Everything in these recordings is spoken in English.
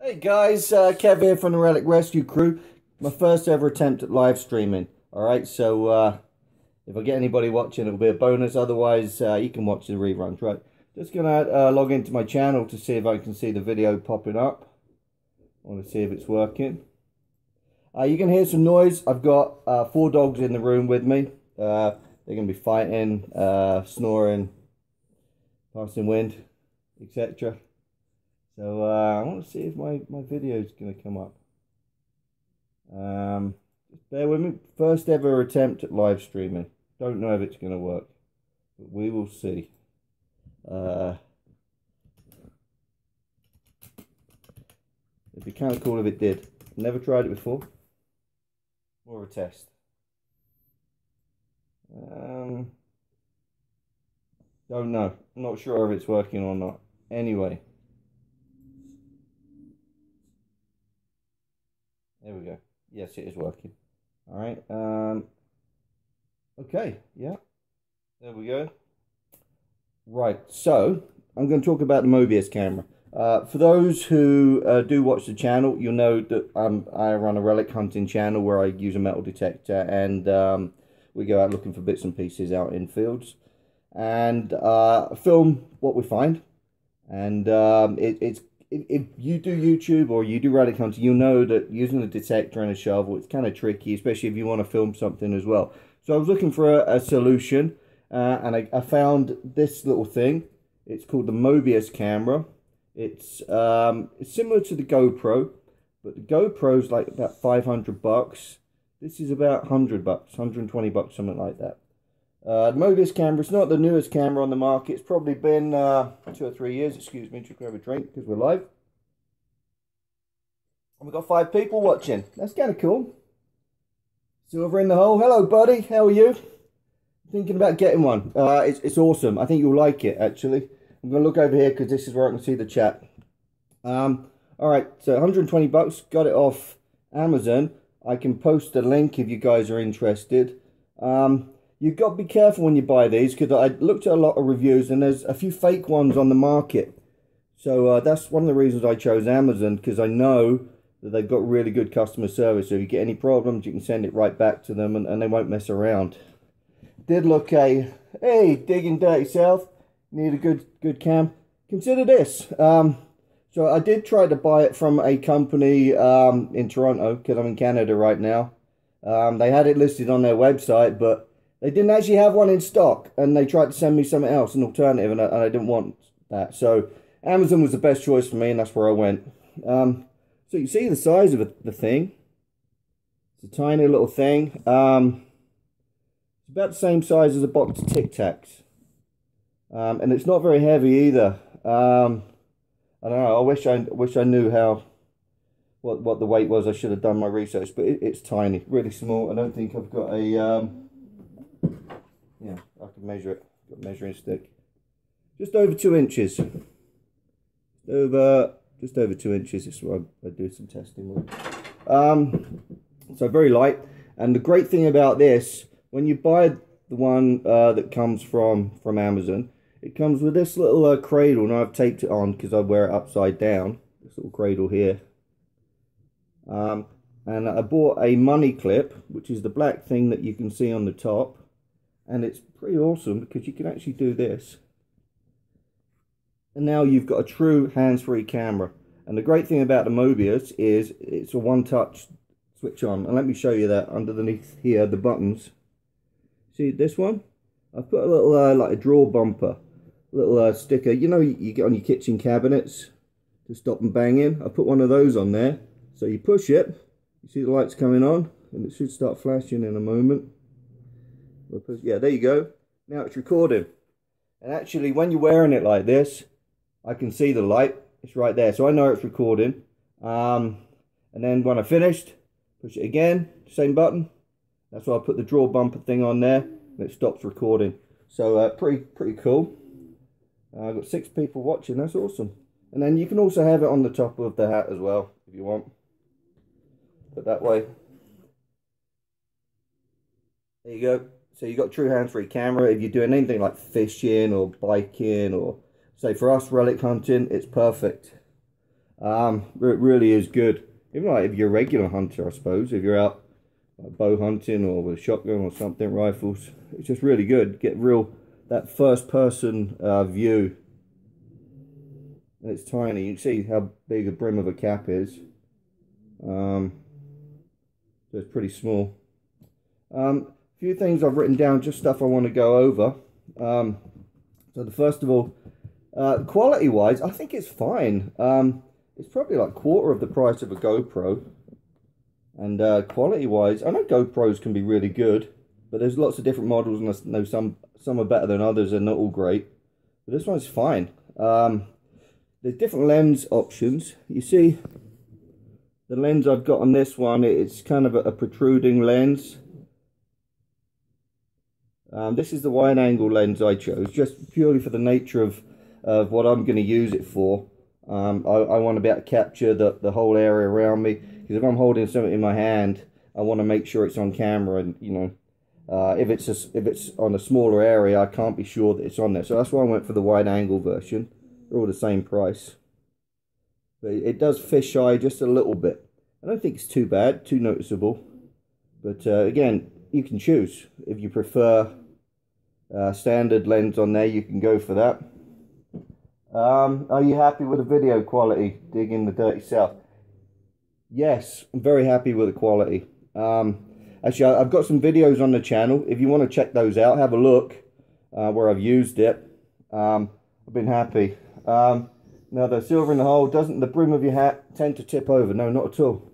Hey guys, uh, Kev here from the Relic Rescue Crew. My first ever attempt at live streaming. Alright, so uh, if I get anybody watching, it'll be a bonus. Otherwise, uh, you can watch the reruns, right? Just gonna uh, log into my channel to see if I can see the video popping up. I want to see if it's working. Uh, you can hear some noise. I've got uh, four dogs in the room with me. They're going to be fighting, snoring, passing wind, etc. So uh, I want to see if my, my video is going to come up. Um, just bear with me. First ever attempt at live streaming. Don't know if it's going to work, but we will see. Uh, it'd be kind of cool if it did. Never tried it before. More a test. Um, don't know. I'm not sure if it's working or not. Anyway. There we go. Yes, it is working. All right. Um, okay. Yeah. There we go. Right. So I'm going to talk about the Mobius camera. Uh, for those who uh, do watch the channel, you'll know that um, I run a relic hunting channel where I use a metal detector and um, we go out looking for bits and pieces out in fields and uh, film what we find. And um, it, it's if, you do YouTube or you do relic hunting, you'll know that using a detector and a shovel, it's kind of tricky, especially if you want to film something as well. So I was looking for a, a solution uh, and I, I found this little thing. It's called the Mobius camera. It's um, it's similar to the GoPro, but the GoPro's like about 500 bucks. This is about 100 bucks, 120 bucks, something like that. Uh, the Mobius camera, it's not the newest camera on the market. It's probably been uh, two or three years. Excuse me, just grab a drink because we're live. And we've got five people watching. That's kind of cool. Silver in the hole. Hello, buddy. How are you? Thinking about getting one. Uh, it's, it's awesome. I think you'll like it, actually. I'm going to look over here because this is where I can see the chat. Um, all right, so 120 bucks. Got it off Amazon. I can post a link if you guys are interested. Um, you've got to be careful when you buy these because I looked at a lot of reviews and there's a few fake ones on the market. So uh, that's one of the reasons I chose Amazon because I know that they've got really good customer service. So if you get any problems, you can send it right back to them and, and they won't mess around. Did look a, hey, digging dirty south need a good good cam consider this um so i did try to buy it from a company um in toronto because i'm in canada right now um they had it listed on their website but they didn't actually have one in stock and they tried to send me something else an alternative and i, and I didn't want that so amazon was the best choice for me and that's where i went um so you see the size of the thing it's a tiny little thing um it's about the same size as a box of tic tacs um, and it's not very heavy either. Um, I don't know. I wish I wish I knew how what what the weight was. I should have done my research, but it, it's tiny, really small. I don't think I've got a um, yeah. I can measure it. Got a measuring stick. Just over two inches. Over just over two inches. Is what I, I do some testing with. Um, so very light. And the great thing about this, when you buy the one uh, that comes from from Amazon, it comes with this little uh, cradle, Now I've taped it on because I wear it upside down. This little cradle here. Um, and I bought a money clip, which is the black thing that you can see on the top. And it's pretty awesome because you can actually do this. And now you've got a true hands-free camera. And the great thing about the Mobius is it's a one-touch switch on. And let me show you that underneath here, the buttons. See this one? I've put a little, uh, like a drawer bumper little uh, sticker. You know, you get on your kitchen cabinets to stop them banging. I put one of those on there. So you push it, you see the lights coming on, and it should start flashing in a moment. Yeah, there you go. Now it's recording. And actually, when you're wearing it like this, I can see the light. It's right there. So I know it's recording. Um, and then when I finished, push it again, same button. That's why I put the drawer bumper thing on there, and it stops recording. So uh, pretty, pretty cool. Uh, I've got six people watching, that's awesome. And then you can also have it on the top of the hat as well, if you want. But that way. There you go. So you've got true hands-free camera. If you're doing anything like fishing or biking or, say for us, relic hunting, it's perfect. Um, it really is good. Even like if you're a regular hunter, I suppose, if you're out bow hunting or with a shotgun or something, rifles, it's just really good. Get real, that first person uh, view. And it's tiny. You can see how big a brim of a cap is. Um, so it's pretty small. Um, few things I've written down, just stuff I want to go over. Um, so the first of all, uh, quality wise, I think it's fine. Um, it's probably like quarter of the price of a GoPro. And uh, quality wise, I know GoPros can be really good, but there's lots of different models and I know some, some are better than others and not all great. But this one's fine. Um, there's different lens options. You see the lens I've got on this one, it's kind of a, a protruding lens. Um, this is the wide angle lens I chose, just purely for the nature of, of what I'm going to use it for. Um, I, I want to be able to capture the, the whole area around me, because if I'm holding something in my hand, I want to make sure it's on camera, and you know, uh, if it's a, if it's on a smaller area, I can't be sure that it's on there. So that's why I went for the wide angle version. They're all the same price. But it does fisheye just a little bit. I don't think it's too bad, too noticeable. But uh, again, you can choose. If you prefer uh, standard lens on there, you can go for that. Um, are you happy with the video quality, digging the dirty south? Yes, I'm very happy with the quality. Um, actually, I've got some videos on the channel. If you want to check those out, have a look uh, where I've used it. Um, I've been happy. Um, now the silver in the hole, doesn't the brim of your hat tend to tip over? No, not at all.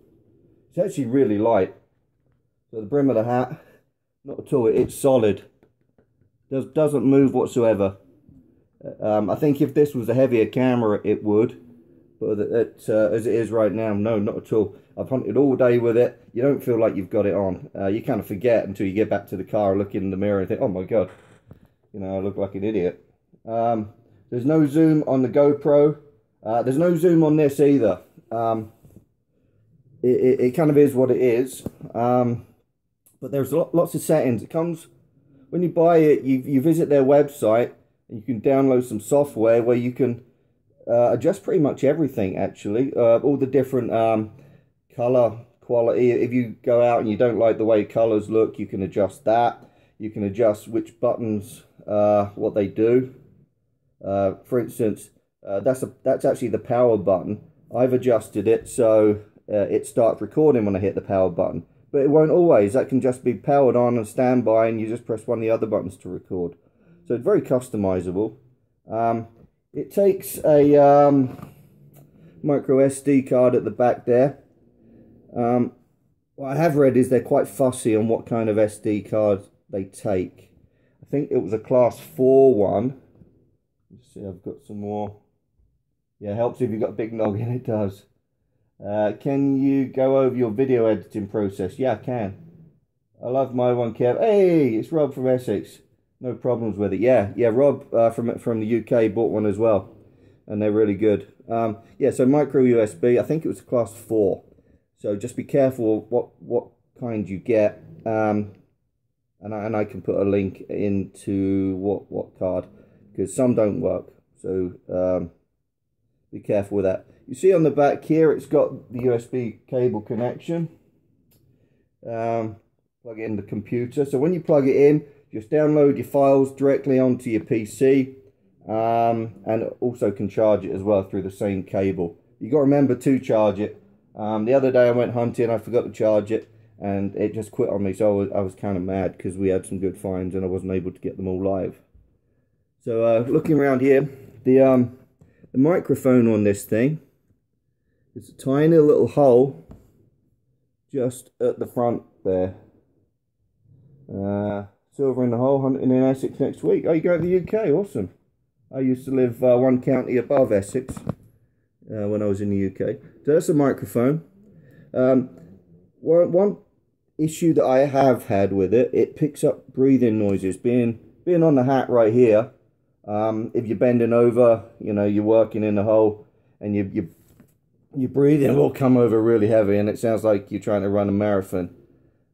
It's actually really light. So the brim of the hat, not at all, it's solid. Does, doesn't move whatsoever. Um, I think if this was a heavier camera, it would. But it, uh, as it is right now, no, not at all. I've hunted all day with it. You don't feel like you've got it on. Uh, you kind of forget until you get back to the car, look in the mirror and think, oh my God, you know, I look like an idiot. Um, there's no zoom on the GoPro. Uh, there's no zoom on this either. Um, it, it, it, kind of is what it is. Um, but there's lots of settings. It comes, when you buy it, you, you visit their website and you can download some software where you can uh, adjust pretty much everything actually. Uh, all the different um, color quality. If you go out and you don't like the way colors look, you can adjust that. You can adjust which buttons, uh, what they do. Uh, for instance, uh, that's a that's actually the power button. I've adjusted it so uh, it starts recording when I hit the power button. But it won't always. That can just be powered on and standby and you just press one of the other buttons to record. So it's very customizable. Um, it takes a um, micro SD card at the back there. Um, what I have read is they're quite fussy on what kind of SD card they take. I think it was a class 4 one. Let's see, I've got some more. Yeah, helps if you've got a big noggin, it does. Uh, can you go over your video editing process? Yeah, I can. I love my one, Kev. Hey, it's Rob from Essex. No problems with it. Yeah, yeah, Rob uh, from from the UK bought one as well. And they're really good. Um, yeah, so micro USB, I think it was class 4. So just be careful what, what kind you get. Um, and, I, and I can put a link into what, what card. Because some don't work. So... Um, be careful with that. You see on the back here, it's got the USB cable connection. Um, plug in the computer. So when you plug it in, just download your files directly onto your PC. Um, and also can charge it as well through the same cable. You got to remember to charge it. Um, the other day I went hunting, I forgot to charge it, and it just quit on me. So I was, I was kind of mad because we had some good finds and I wasn't able to get them all live. So uh, looking around here, the um, the microphone on this thing is a tiny little hole just at the front there. Uh, silver in the hole, hunting in Essex next week. Oh, you go to the UK, awesome. I used to live uh, one county above Essex uh, when I was in the UK. So that's a microphone. Um, one, one issue that I have had with it, it picks up breathing noises. Being, being on the hat right here, um, if you're bending over, you know, you're working in the hole and you, you, your breathing will come over really heavy and it sounds like you're trying to run a marathon.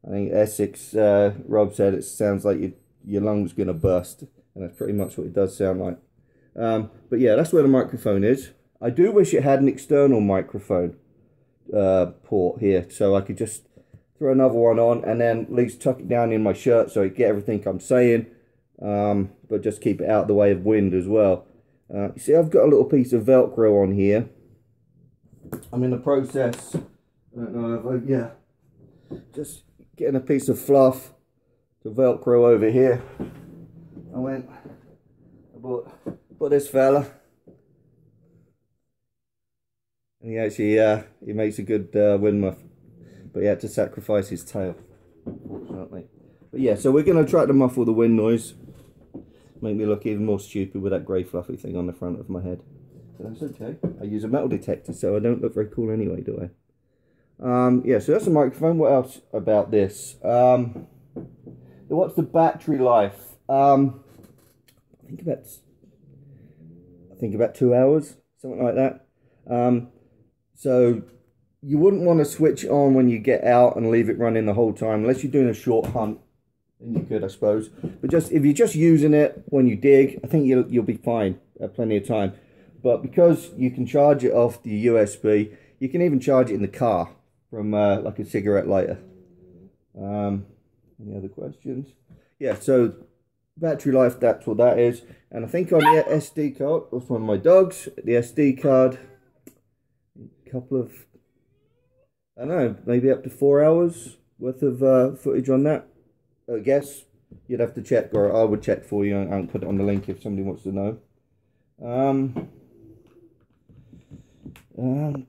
I think Essex, uh, Rob said it sounds like you, your lungs going to burst. And that's pretty much what it does sound like. Um, but yeah, that's where the microphone is. I do wish it had an external microphone uh, port here, so I could just throw another one on and then at least tuck it down in my shirt so I get everything I'm saying, um, but just keep it out of the way of wind as well. Uh, you see, I've got a little piece of Velcro on here. I'm in the process, I don't know if I, yeah, just getting a piece of fluff to Velcro over here. I went, I bought, bought this fella. And he actually, uh, he makes a good uh, wind muff. But he had to sacrifice his tail, unfortunately. But yeah, so we're going to try to muffle the wind noise. Make me look even more stupid with that grey fluffy thing on the front of my head. That's okay. I use a metal detector, so I don't look very cool anyway, do I? Um, yeah, so that's a microphone. What else about this? Um, what's the battery life? Um, I think about I think about two hours, something like that. Um, so you wouldn't want to switch on when you get out and leave it running the whole time, unless you're doing a short hunt. Then you could, I suppose. But just if you're just using it when you dig, I think you'll you'll be fine. Have plenty of time. But because you can charge it off the USB, you can even charge it in the car from uh, like a cigarette lighter. Um, any other questions? Yeah, so battery life, that's what that is. And I think on the SD card, that's one of my dogs, the SD card, a couple of, I don't know, maybe up to four hours worth of uh, footage on that. I guess you'd have to check, or I would check for you and put it on the link if somebody wants to know. Um, um,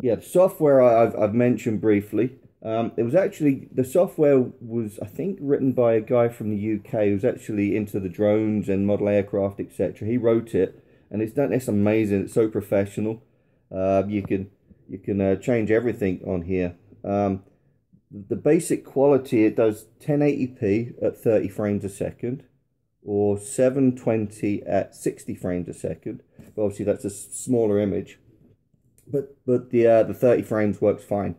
yeah, the software I've, I've mentioned briefly. Um, it was actually, the software was, I think, written by a guy from the UK who's actually into the drones and model aircraft, etc. He wrote it, and it's done, it's amazing. It's so professional. Uh, you can you can uh, change everything on here. Um, the basic quality, it does 1080p at 30 frames a second, or 720 at 60 frames a second. But obviously, that's a smaller image but but the uh, the 30 frames works fine.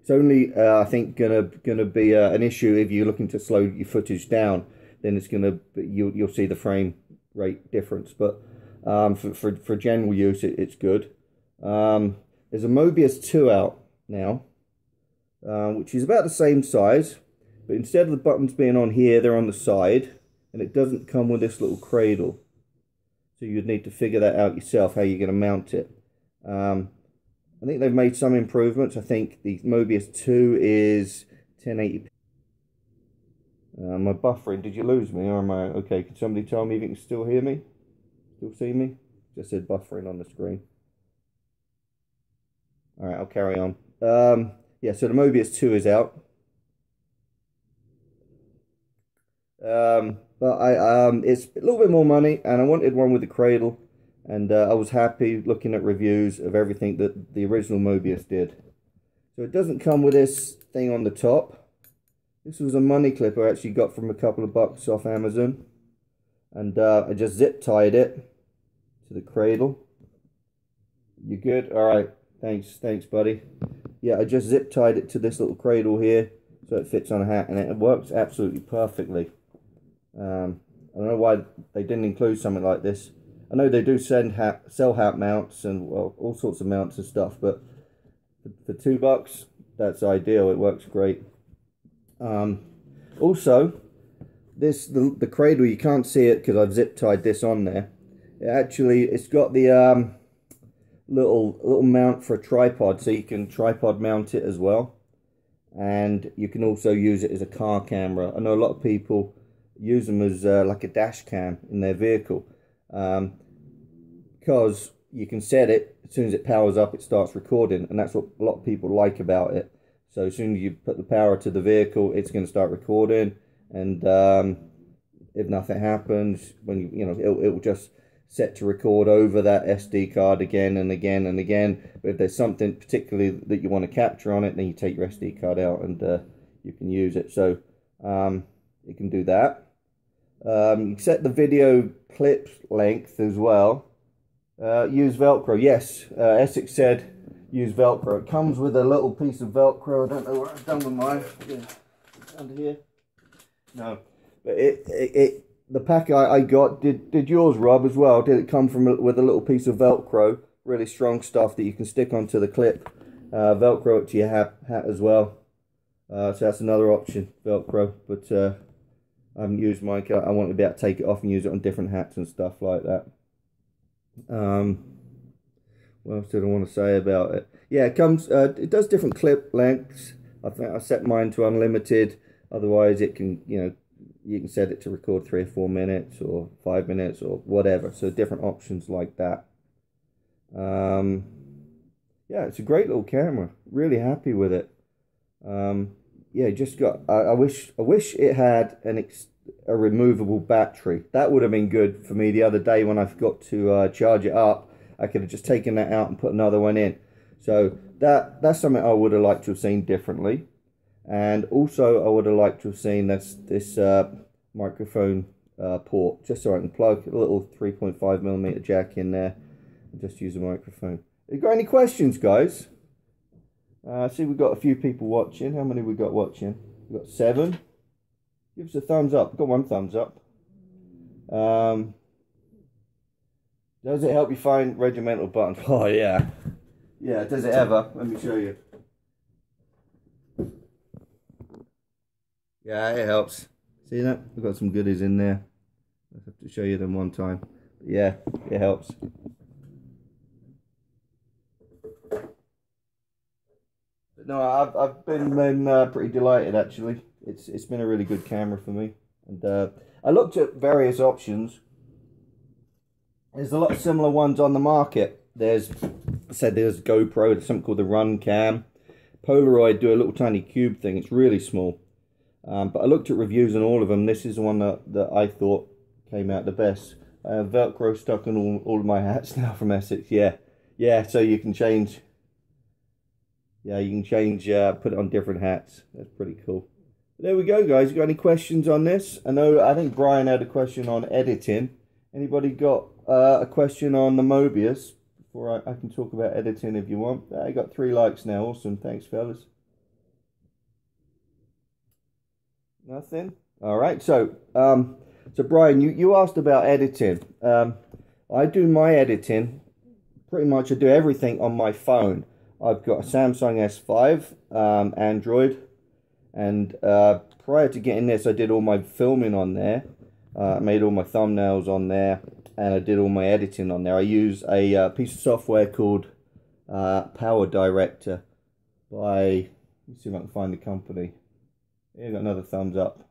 It's only uh, I think gonna gonna be uh, an issue if you're looking to slow your footage down. Then it's gonna you you'll see the frame rate difference. But um, for for for general use, it, it's good. Um, there's a Mobius 2 out now, uh, which is about the same size, but instead of the buttons being on here, they're on the side, and it doesn't come with this little cradle. So you'd need to figure that out yourself, how you're going to mount it. Um, I think they've made some improvements. I think the Mobius 2 is 1080p. Uh, my buffering, did you lose me or am I okay? Can somebody tell me if you can still hear me? Still see me? Just said buffering on the screen. Alright, I'll carry on. Um, yeah, so the Mobius 2 is out. Um, but I um, it's a little bit more money and I wanted one with the cradle and uh, I was happy looking at reviews of everything that the original Mobius did. So it doesn't come with this thing on the top. This was a money clip I actually got from a couple of bucks off Amazon. And uh, I just zip tied it to the cradle. You good? Alright, thanks, thanks buddy. Yeah, I just zip tied it to this little cradle here so it fits on a hat and it works absolutely perfectly. Um, I don't know why they didn't include something like this. I know they do send hat, sell hat mounts and well, all sorts of mounts and stuff, but for, two bucks, that's ideal. It works great. Um, also, this the, the cradle, you can't see it because I've zip tied this on there. It actually, it's got the um, little little mount for a tripod, so you can tripod mount it as well. And you can also use it as a car camera. I know a lot of people use them as uh, like a dash cam in their vehicle. Um, because you can set it as soon as it powers up it starts recording and that's what a lot of people like about it. So as soon as you put the power to the vehicle it's going to start recording and um, if nothing happens when you you know it'll, it'll just set to record over that SD card again and again and again. But if there's something particularly that you want to capture on it then you take your SD card out and uh, you can use it. So um, you can do that um, you set the video clip length as well uh, use Velcro. Yes, uh, Essex said use Velcro. It comes with a little piece of Velcro. I don't know what I've done with mine. Yeah. Under here. No, but it, it, it the pack I, I got, did, did yours, Rob, as well? Did it come from with a little piece of Velcro? Really strong stuff that you can stick onto the clip. Uh, Velcro it to your hat, hat as well. Uh, so that's another option, Velcro. But uh, I haven't used mine. I want to be able to take it off and use it on different hats and stuff like that. Um, what else did I want to say about it? Yeah, it comes. Uh, it does different clip lengths. I think I set mine to unlimited. Otherwise, it can you know you can set it to record three or four minutes or five minutes or whatever. So different options like that. Um, yeah, it's a great little camera. Really happy with it. Um, yeah, just got. I, I wish. I wish it had an ex, a removable battery. That would have been good for me the other day when I forgot to uh, charge it up. I could have just taken that out and put another one in. So that that's something I would have liked to have seen differently. And also, I would have liked to have seen this this uh, microphone uh, port, just so I can plug a little 3.5 millimeter jack in there and just use a microphone. You got any questions, guys? Uh, see we've got a few people watching. How many we got watching? We've got seven. Give us a thumbs up. Got one thumbs up. Um, does it help you find regimental buttons? Oh, yeah. Yeah, does it ever? Let me show you. Yeah, it helps. See that? We've got some goodies in there. I have to show you them one time. But yeah, it helps. No, I've I've been been uh, pretty delighted actually. It's it's been a really good camera for me, and uh, I looked at various options. There's a lot of similar ones on the market. There's I said there's GoPro. There's something called the Run Cam. Polaroid do a little tiny cube thing. It's really small. Um, but I looked at reviews on all of them. This is the one that, that I thought came out the best. I have Velcro stuck on all, all of my hats now from Essex. Yeah, yeah. So you can change. Yeah, you can change. Uh, put it on different hats. That's pretty cool. There we go, guys. You got any questions on this? I know. I think Brian had a question on editing. Anybody got uh, a question on the Mobius? Before I, I can talk about editing if you want. I got three likes now. Awesome. Thanks, fellas. Nothing. All right. So, um, so Brian, you, you asked about editing. Um, I do my editing. Pretty much, I do everything on my phone. I've got a Samsung S5, um, Android, and uh, prior to getting this, I did all my filming on there. Uh, I made all my thumbnails on there, and I did all my editing on there. I use a uh, piece of software called uh, Power Director by. Let's see if I can find the company. Here, got another thumbs up.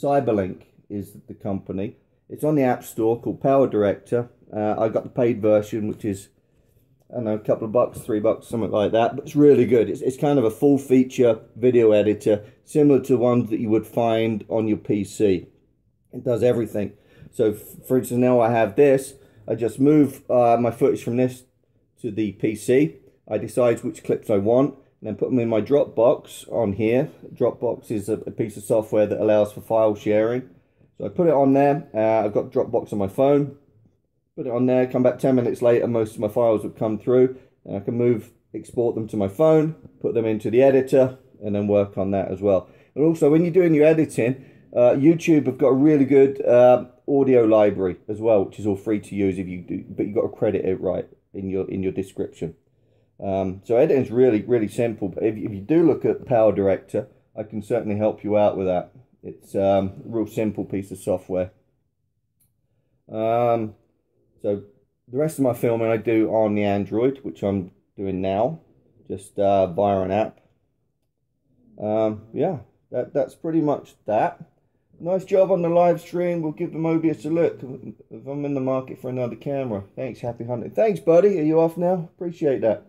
Cyberlink is the company. It's on the App Store called Power Director. Uh, I got the paid version, which is, I don't know, a couple of bucks, three bucks, something like that. But it's really good. It's, it's kind of a full feature video editor, similar to ones that you would find on your PC. It does everything. So, for instance, now I have this. I just move uh, my footage from this to the PC. I decide which clips I want and then put them in my Dropbox on here. Dropbox is a, a, piece of software that allows for file sharing. So I put it on there. Uh, I've got Dropbox on my phone. Put it on there. Come back 10 minutes later. Most of my files have come through. And I can move, export them to my phone, put them into the editor, and then work on that as well. And also, when you're doing your editing, uh, YouTube have got a really good uh, audio library as well, which is all free to use if you do, but you've got to credit it right in your in your description. Um, so editing is really, really simple. But if, if you do look at Power Director, I can certainly help you out with that. It's um, a real simple piece of software. Um, so the rest of my filming I do on the Android, which I'm doing now, just uh, via an app. Um, yeah, that, that's pretty much that. Nice job on the live stream. We'll give the Mobius a look if I'm in the market for another camera. Thanks, happy hunting. Thanks, buddy. Are you off now? Appreciate that.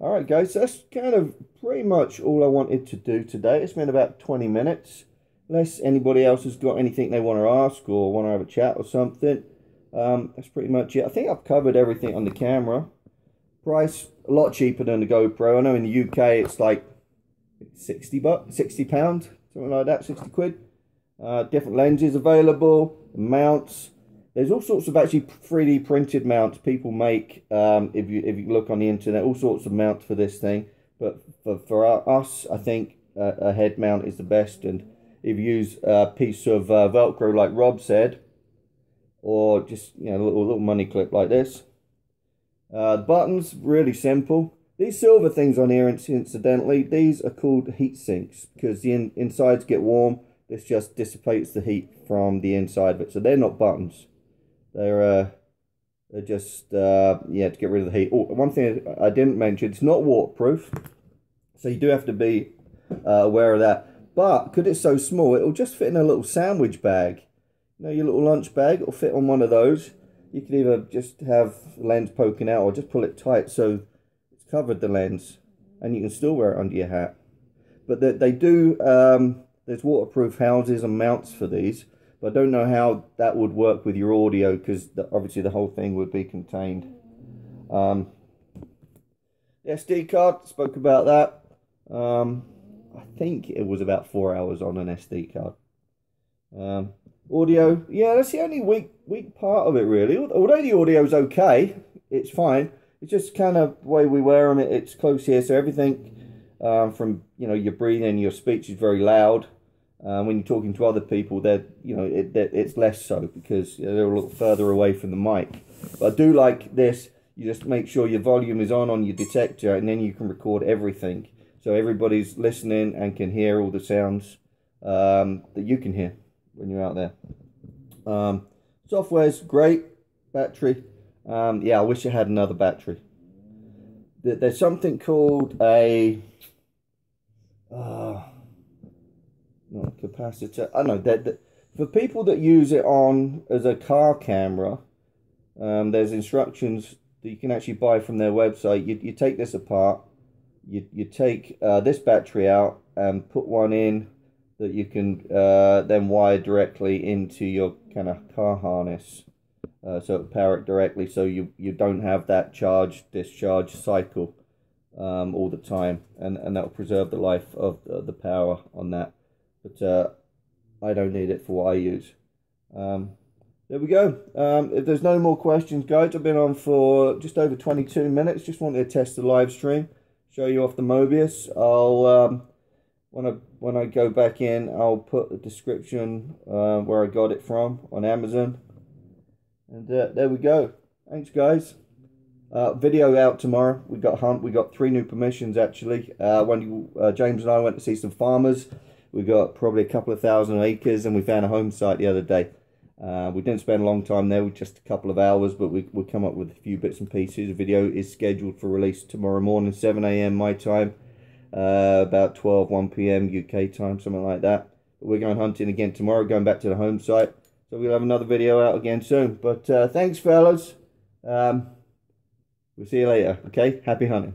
Alright guys, that's kind of pretty much all I wanted to do today. It's been about 20 minutes. Unless anybody else has got anything they want to ask or want to have a chat or something. Um, that's pretty much it. I think I've covered everything on the camera. Price, a lot cheaper than the GoPro. I know in the UK it's like 60 bucks, 60 pounds, something like that, 60 quid. Uh, different lenses available, mounts, there's all sorts of actually 3D printed mounts people make. Um, if you if you look on the internet, all sorts of mounts for this thing. But for for us, I think uh, a head mount is the best, and if you use a piece of uh, Velcro like Rob said, or just you know a little, little money clip like this. Uh, buttons really simple. These silver things on here, incidentally, these are called heat sinks because the in, insides get warm. This just dissipates the heat from the inside of it. So they're not buttons. They're uh, they're just uh, yeah to get rid of the heat. Oh, one thing I didn't mention, it's not waterproof, so you do have to be uh, aware of that. But because it's so small, it'll just fit in a little sandwich bag. Know, your little lunch bag. It'll fit on one of those. You can either just have lens poking out or just pull it tight so it's covered the lens, and you can still wear it under your hat. But they, they do. Um, there's waterproof houses and mounts for these. But I don't know how that would work with your audio because obviously the whole thing would be contained. Um, the SD card, spoke about that. Um, I think it was about four hours on an SD card. Um, audio, yeah, that's the only weak weak part of it really. Although the audio's okay, it's fine. It's just kind of the way we wear them. it's close here, so everything um, from you know your breathing, your speech is very loud. Um, when you're talking to other people, they're you know it, it's less so because they're a little further away from the mic. But I do like this. You just make sure your volume is on on your detector, and then you can record everything, so everybody's listening and can hear all the sounds um, that you can hear when you're out there. Um, software's great. Battery, um, yeah, I wish it had another battery. There's something called a. Uh, not capacitor. I know that, that for people that use it on as a car camera, um, there's instructions that you can actually buy from their website. You, you take this apart, you, you take uh, this battery out and put one in that you can uh, then wire directly into your kind of car harness. Uh, so power it directly so you, you don't have that charge discharge cycle um, all the time and, and that will preserve the life of the power on that but uh, I don't need it for what I use. Um, there we go. Um, if there's no more questions, guys, I've been on for just over 22 minutes. Just wanted to test the live stream, show you off the Mobius. I'll um, when I when I go back in, I'll put the description uh, where I got it from on Amazon. And uh, there we go. Thanks, guys. Uh, video out tomorrow. We got hunt. We got three new permissions actually. Uh, when uh, James and I went to see some farmers. We got probably a couple of thousand acres and we found a home site the other day. Uh, we didn't spend a long time there, just a couple of hours, but we, we come up with a few bits and pieces. The video is scheduled for release tomorrow morning, 7am my time, uh, about 12, 1pm UK time, something like that. We're going hunting again tomorrow, going back to the home site. So we'll have another video out again soon. But uh, thanks, fellas. Um, we'll see you later, okay? Happy hunting.